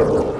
horrible.